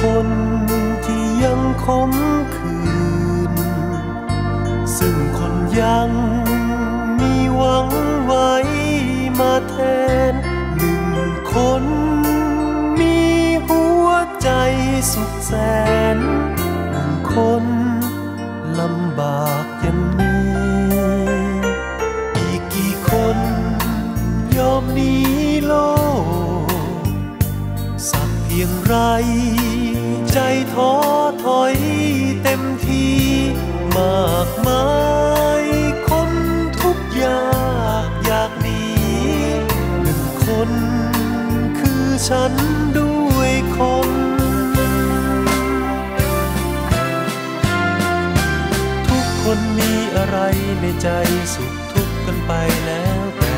คนที่ยังคมคืน ซึ่งคนยังมีหวังไว้มาแทนหนึ่งคน มีหัวใจสุขแสนหนึ่งคนลำบากยังมีอีกกี่คนยอมหนีโลกสักเพียงไร ใจท้อถอยเต็มทีมากมายคนทุกข์ยากอยากหนีหนึ่งคนคือฉันด้วยคนทุกคนมีอะไรในใจสุขทุกข์กันไปแล้วแต่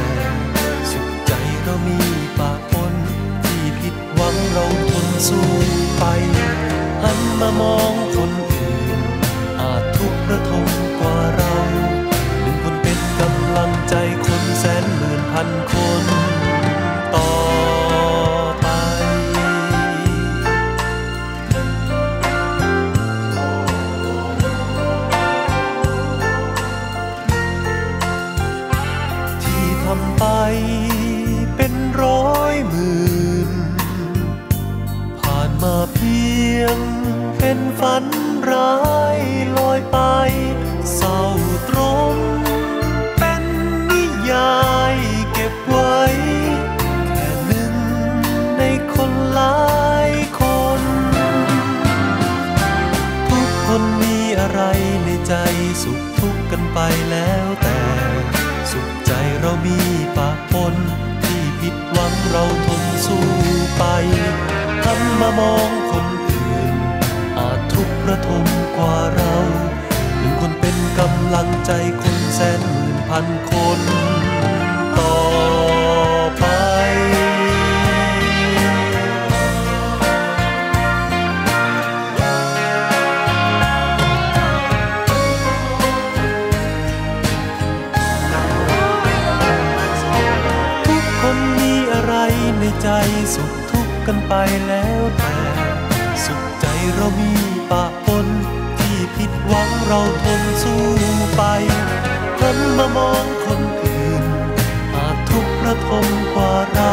สุขใจเรามีปะปนที่ผิดหวังเราทนสู้ไป มองคนอื่น อาจทุกข์ระทมกว่าเราหนึ่งคนเป็นกำลังใจคนแสนหมื่นพันคนต่อไป ที่ทำไปเป็นร้อยหมื่นผ่านมาเพียง เป็นฝันร้ายลอยไป เศร้าตรมเป็นนิยายเก็บไว้ แค่หนึ่งในคนหลายคน ทุกคนมีอะไรในใจสุขทุกข์กันไปแล้วแต่ สุขใจเรามีปะปนที่ผิดหวังเราทนสู้ไปหันมามอง ทุกข์ระทมกว่าเราหนึ่งคนเป็นกำลังใจคนแสนหมื่นพันคน ต่อไปใจสุขทุกข์กันไปแล้วแต่สุข เรามีปะปนที่ผิดหวังเราทนสู้ไปหันมามองคนอื่นอาจทุกข์ระทมกว่าเรา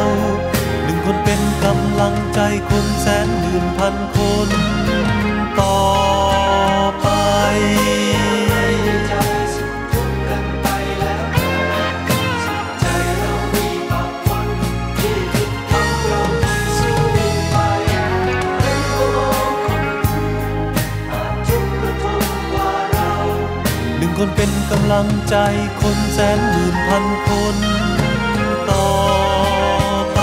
ำลังใจคนแสนหมื่นพันคนต่อไป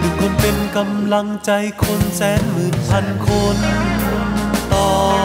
หนึ่งคนเป็นกำลังใจคนแสนหมื่นพันคนต่อ